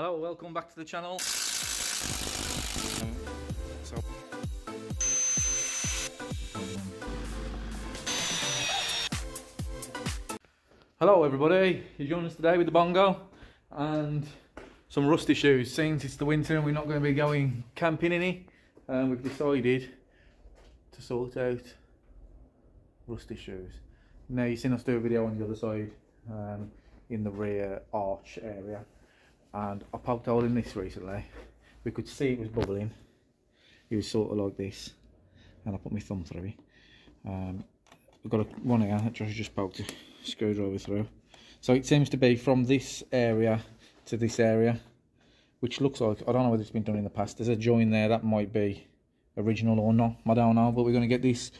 Hello, welcome back to the channel. So Hello everybody, you join us today with the bongo and some rusty shoes. Since it's the winter and we're not going to be going camping any, um, we've decided to sort out rusty shoes. Now you've seen us do a video on the other side um, in the rear arch area and I poked a hole in this recently. We could see it was bubbling. It was sort of like this and I put my thumb through it. Um, I've got a, one here that Josh just poked a screwdriver through. So it seems to be from this area to this area, which looks like, I don't know whether it's been done in the past. There's a join there that might be original or not. I don't know, but we're going to get this,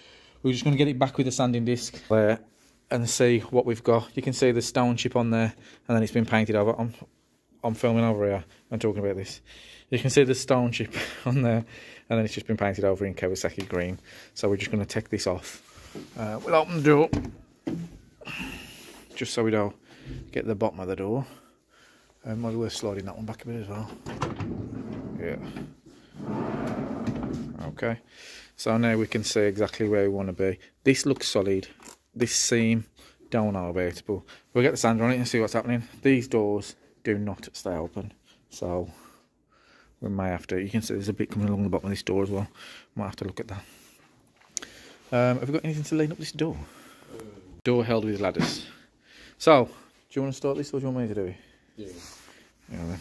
we're just going to get it back with a sanding disc there and see what we've got. You can see the stone chip on there and then it's been painted over. I'm, I'm filming over here and talking about this. You can see the stone chip on there and then it's just been painted over in Kawasaki green. So we're just going to take this off. Uh, we'll open the door just so we don't get the bottom of the door. Um, might be worth sliding that one back a bit as well. Yeah. Okay. So now we can see exactly where we want to be. This looks solid. This seam, don't know about it, but we'll get the sander on it and see what's happening. These doors do not stay open, so we may have to. You can see there's a bit coming along the bottom of this door as well. Might have to look at that. Um, have we got anything to line up this door? Door held with ladders. So, do you want to start this or do you want me to do it? Yeah. Yeah then.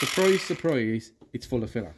Surprise, surprise, it's full of filler.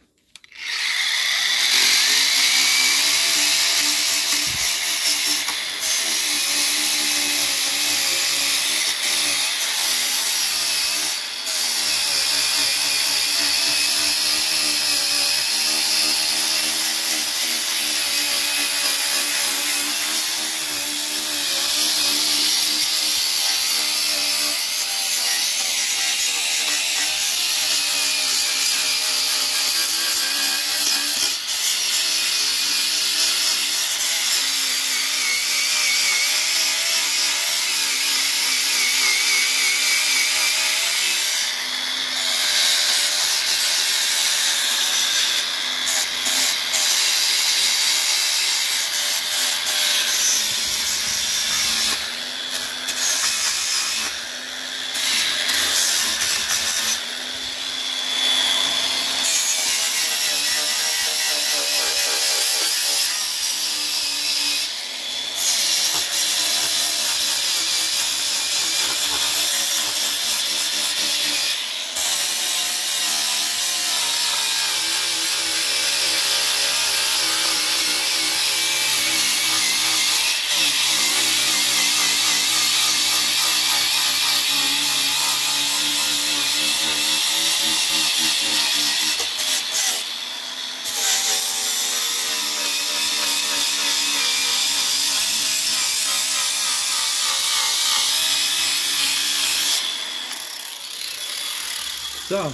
So,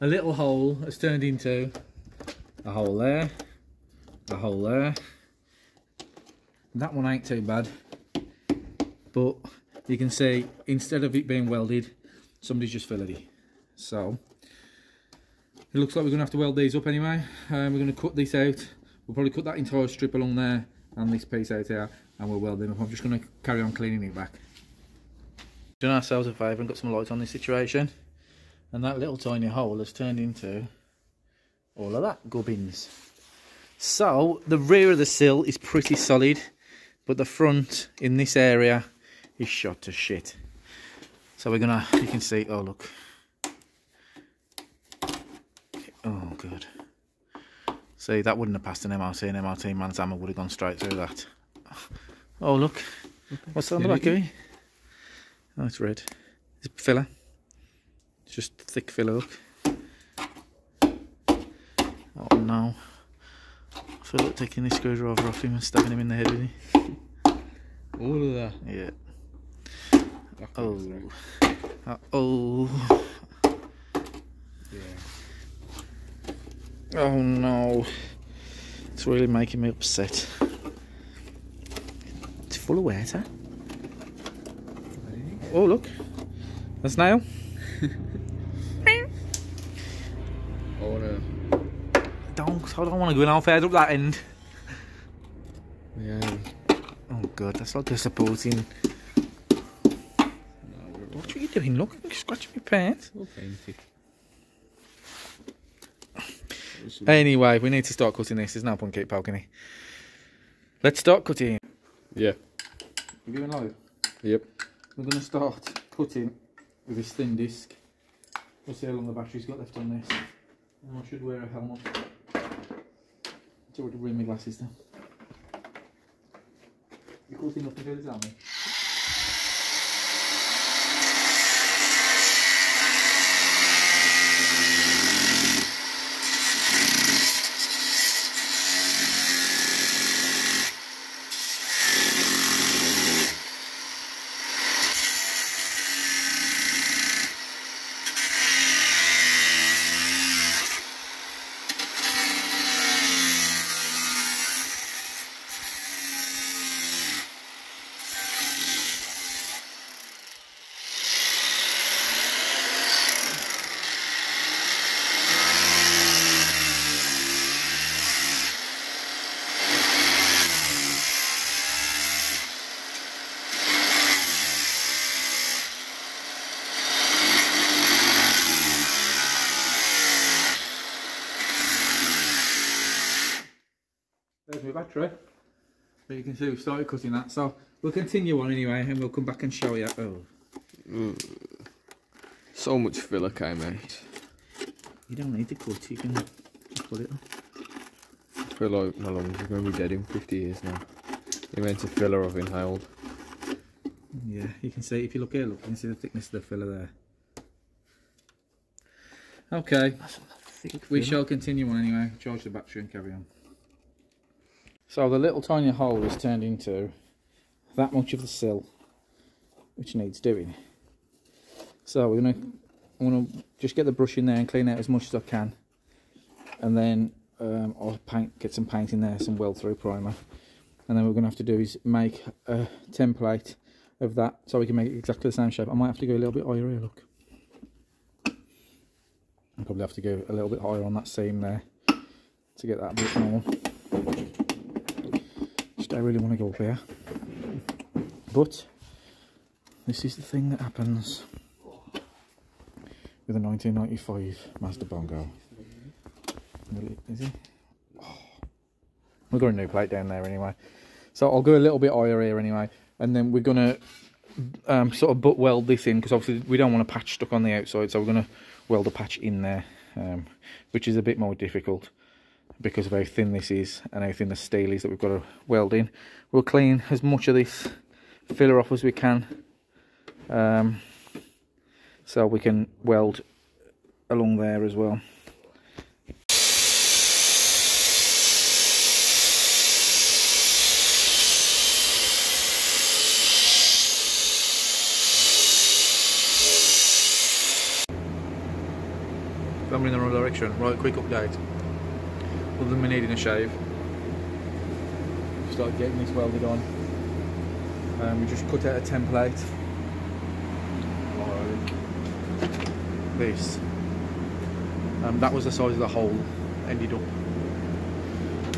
a little hole has turned into a hole there, a hole there. That one ain't too bad, but you can see instead of it being welded, somebody's just filled it. So, it looks like we're going to have to weld these up anyway. Um, we're going to cut this out. We'll probably cut that entire strip along there and this piece out here and we'll weld them up. I'm just going to carry on cleaning it back. Done ourselves a favour and got some lights on this situation and that little tiny hole has turned into all of that gubbins. So the rear of the sill is pretty solid, but the front in this area is shot to shit. So we're gonna, you can see, oh look. Oh good. See, that wouldn't have passed an MOT, an MOT man's hammer would have gone straight through that. Oh look, what's that on the back of it? Oh, it's red. It's filler. Just thick filler, look. Oh no. I feel like taking this screwdriver off him and stabbing him in the head with it. All of that. Yeah. Oh. Uh, oh. Yeah. Oh no. It's really making me upset. It's full of water. Oh look. A snail. Don't I don't want to go any further up that end. Yeah. Oh god, that's they're supporting No, What are you doing? Look, you're scratching my pants. painted. Anyway, we need to start cutting this. There's no point keep poking it. Let's start cutting. Yeah. We're going live. Yep. We're going to start cutting with this thin disc. We'll see how long the battery's got left on this. And I should wear a helmet. Already ruined my glasses now. You cool thing nothing to do we? There's my battery. But you can see we've started cutting that. So we'll continue on anyway and we'll come back and show you. Oh, mm. So much filler came out. you don't need to cut, you can just put it on. I feel like my lungs are going to be dead in 50 years now. The amount of filler I've inhaled. Yeah, you can see, if you look here, look, you can see the thickness of the filler there. Okay, we shall continue on anyway, charge the battery and carry on. So the little tiny hole is turned into that much of the sill, which needs doing. So we're gonna, I'm gonna just get the brush in there and clean out as much as I can, and then um, I'll paint, get some paint in there, some weld through primer, and then we're gonna have to do is make a template of that so we can make it exactly the same shape. I might have to go a little bit higher here, look. I'll probably have to go a little bit higher on that seam there to get that bit more. Just don't really want to go up here. But this is the thing that happens with a 1995 Mazda Bongo. Is it? Oh. We've got a new plate down there anyway. So I'll go a little bit higher here anyway. And then we're going to um, sort of butt weld this in because obviously we don't want a patch stuck on the outside. So we're going to weld a patch in there, um, which is a bit more difficult because of how thin this is and how thin the steel is that we've got to weld in. We'll clean as much of this filler off as we can um, so we can weld along there as well. I'm in the wrong direction. Right, quick update. Other than me needing a shave, start getting this welded on. Um, we just cut out a template like this. Um, that was the size of the hole ended up,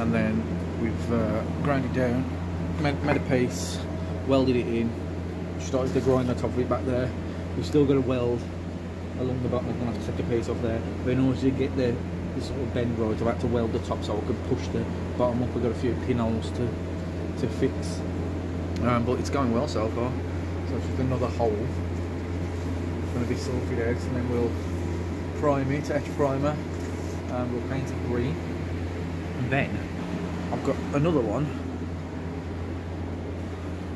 and then we've uh, ground it down, made, made a piece, welded it in, started to grind the top of it back there. We've still got to weld along the bottom. I'm gonna have to take a piece off there. But in order to get the, sort of bend right, I've had to weld the top so I can push the bottom up. We've got a few pinholes to to fix. Um, but it's going well so far. So it's just another hole. It's gonna be sorted out, and then we'll prime it, etch primer, and we'll paint it green. And then I've got another one.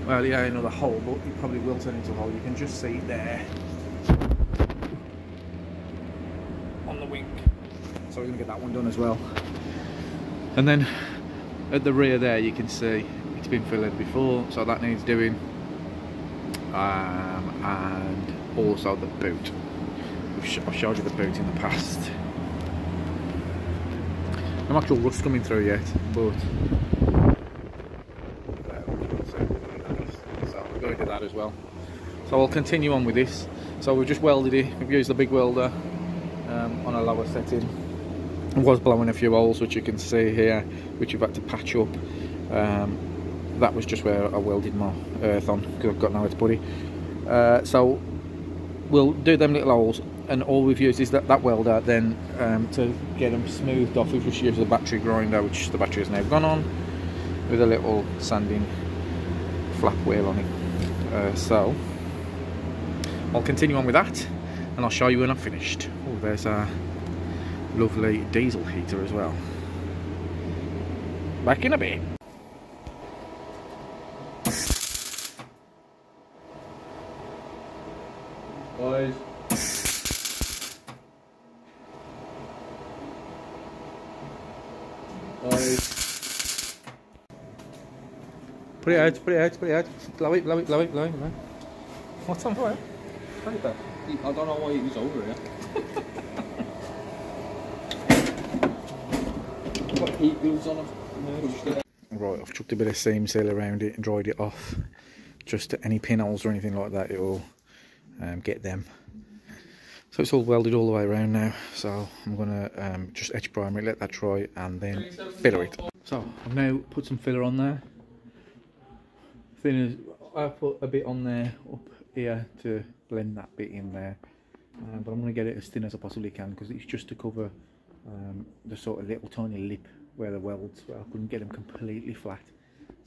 Well, yeah, another hole, but it probably will turn into a hole. You can just see it there. on the wing. So we're to get that one done as well. And then at the rear there you can see it's been filled before, so that needs doing. Um, and also the boot. Sh I've showed you the boot in the past. no actual rust coming through yet, but so we're going to do that as well. So I'll continue on with this. So we've just welded it. We've used the big welder um, on a lower setting. Was blowing a few holes, which you can see here, which you've had to patch up. Um, that was just where I welded my earth on because I've got to put it. Uh, so we'll do them little holes and all we've used is that, that welder then um, to get them smoothed off we've just used the battery grinder which the battery has now gone on with a little sanding flap wheel on it uh, so I'll continue on with that and I'll show you when I've finished oh there's a lovely diesel heater as well back in a bit Boys. Boys. Put it out, put it out, put it out. Blow it, blow it, blow it, blow it. Blow. What's on fire? Look at that. I don't know why he was over here. what heat goes on it? Right, I've chucked a bit of seam seal around it and dried it off. Just any pinholes or anything like that, it'll um, get them. So it's all welded all the way around now. So I'm gonna um, just etch primer let that dry, and then filler it. So I've now put some filler on there. Thin as I put a bit on there up here to blend that bit in there. Um, but I'm going to get it as thin as I possibly can because it's just to cover um, the sort of little tiny lip where the welds where I couldn't get them completely flat.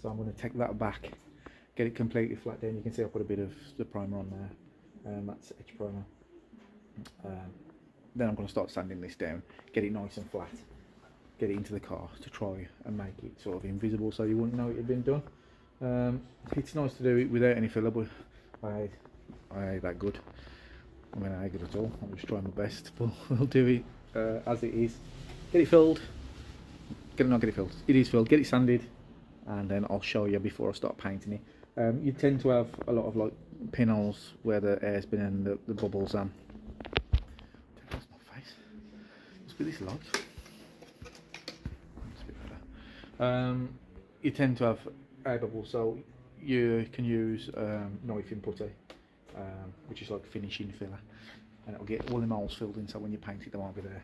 So I'm going to take that back get it completely flat then. You can see I put a bit of the primer on there. And that's etch primer. Um, then I'm going to start sanding this down get it nice and flat get it into the car to try and make it sort of invisible so you wouldn't know it had been done. Um, it's nice to do it without any filler but I, I ain't that good. I mean I ain't good at all. I'm just trying my best but we'll do it uh, as it is. Get it filled get get it filled it is filled. Get it sanded and then I'll show you before I start painting it. Um, you tend to have a lot of like pinholes where the air's been in the, the bubbles and that's my face. This um, you tend to have air bubbles so you can use um, knifing putty um, which is like finishing filler and it'll get all the holes filled in so when you paint it they won't be there.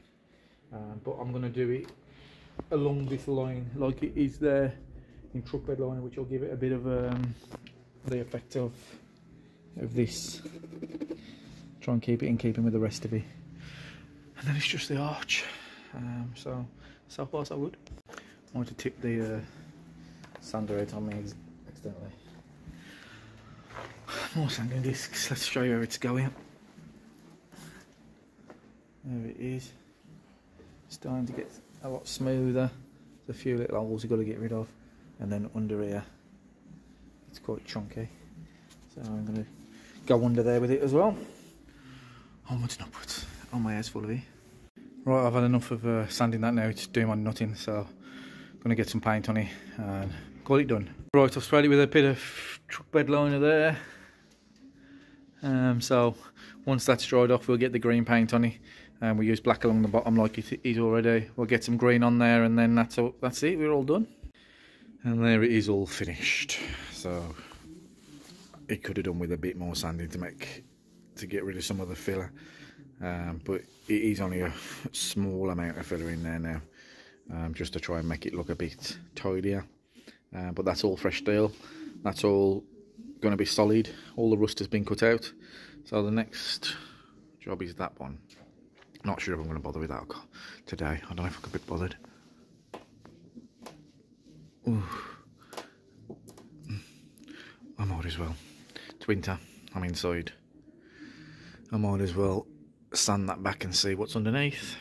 Um, but I'm going to do it along this line like it is there in truck bed liner which will give it a bit of um, the effect of of this. Try and keep it in keeping with the rest of it. And then it's just the arch um, so so far so good I want to tip the uh, sander out on me accidentally. More sanding discs. Let's show you where it's going. There it is. Starting to get a lot smoother. There's a few little holes you've got to get rid of. And then under here it's quite chunky. So I'm going to go under there with it as well. Onwards and upwards oh my hair's full of it. Right I've had enough of uh, sanding that now. It's doing my nothing so I'm going to get some paint on it and call it done. Right I've sprayed it with a bit of truck bed liner there. Um, so once that's dried off we'll get the green paint on it and we use black along the bottom like it is already. We'll get some green on there and then that's all that's it we're all done. And there it is all finished. So it could have done with a bit more sanding to make to get rid of some of the filler. Um, but it is only a small amount of filler in there now um, just to try and make it look a bit tidier. Uh, but that's all fresh steel. That's all going to be solid. All the rust has been cut out. So the next job is that one not sure if I'm going to bother with that today. I don't know if I could be bothered. Ooh. I might as well. It's winter. I'm inside. I might as well sand that back and see what's underneath.